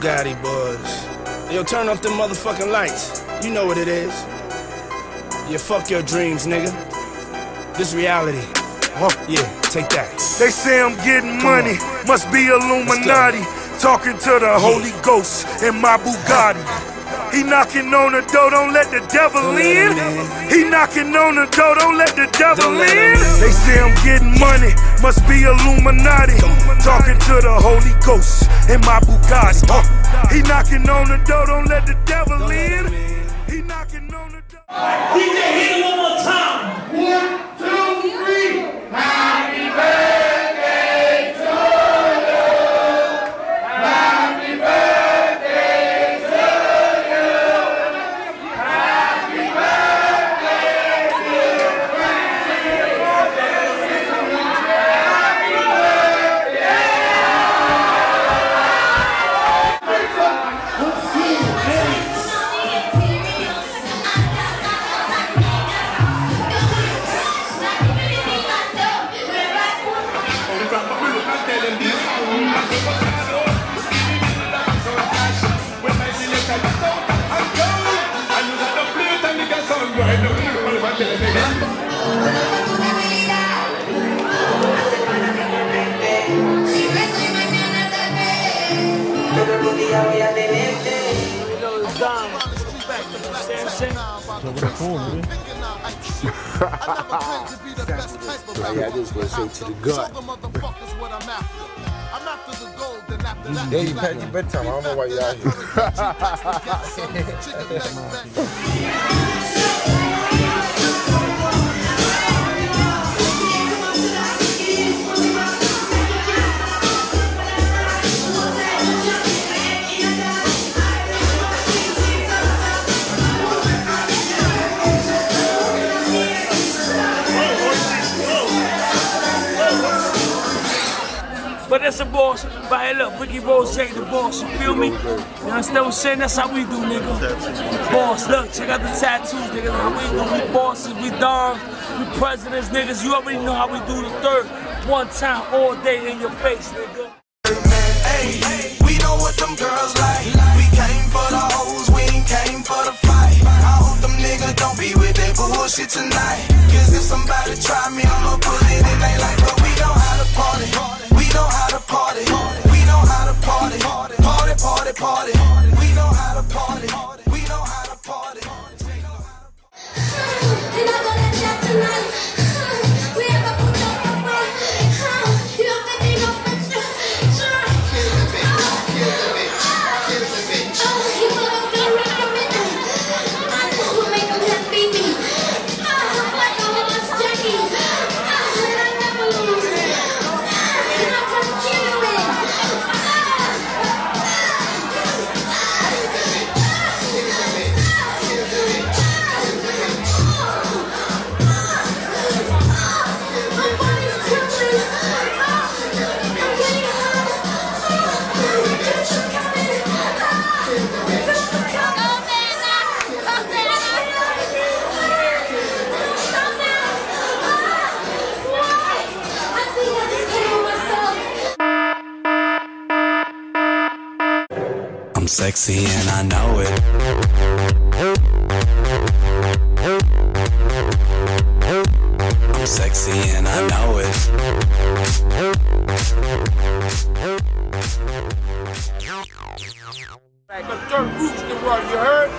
Bugatti boys. Yo, turn off them motherfucking lights. You know what it is. You fuck your dreams, nigga. This reality. Huh. Yeah, take that. They say I'm getting Come money, must be Illuminati. Talking to the Holy Ghost in my Bugatti. He knocking on the door, don't let the devil Don't in. in. He knocking on the door, don't let the devil Don't in. In. Say I'm getting money, must be Illuminati. Talking to the Holy Ghost in my Bugatti. Huh. He knocking on the door, don't let the devil Don't let in. him in. He knocking on the door. DJ, hit it one more time. Yeah, I just went straight to the gut. I'm after I'm after the gold, then after that. Yeah, you packed your bedtime. I don't know why you're out here. But that's the boss. But hey, look, Ricky Rose, Jake the boss. You feel me? You understand what I'm saying? That's how we do, nigga. Boss, look, check out the tattoos, nigga. How we do? We bosses, we dons, we presidents, niggas. You already know how we do the third. One time, all day in your face, nigga. Hey, we know what them girls like. We came for the hoes, we ain't came for the fight. I hope them niggas don't be with that bullshit tonight. Cause if somebody try me, I'ma put it in they like, but we know how to party. Party, sexy and I know it. I'm sexy and I know it. The third roots the world, you heard?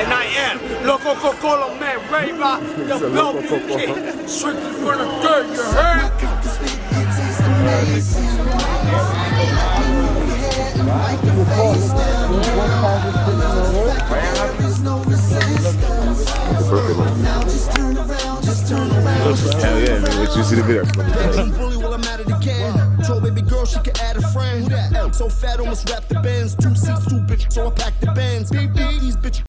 And I am Loco Coca-Cola Man, Ray Rock, the Bellevue King, strictly for the third, you heard? Hell yeah, man. What you see the video? Told baby girl she could add a friend. So fat, almost wrapped the bends. Two seats, so I packed the bends. These bitches.